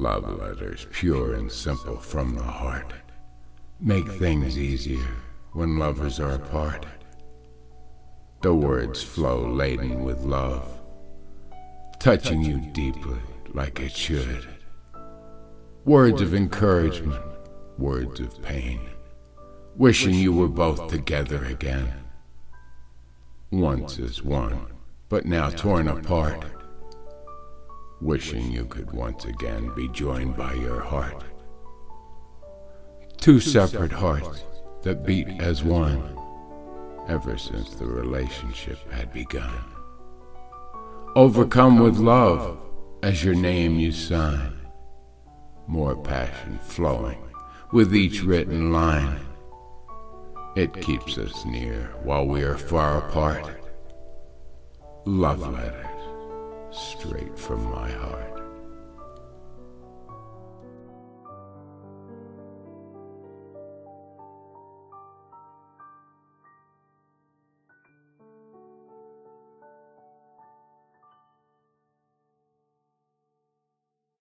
Love letters, pure and simple from the heart, make things easier when lovers are apart. The words flow laden with love, touching you deeply like it should. Words of encouragement, words of pain, wishing you were both together again. Once as one, but now torn apart wishing you could once again be joined by your heart. Two separate hearts that beat as one ever since the relationship had begun. Overcome with love as your name you sign, more passion flowing with each written line. It keeps us near while we are far apart. Love letters straight from my heart.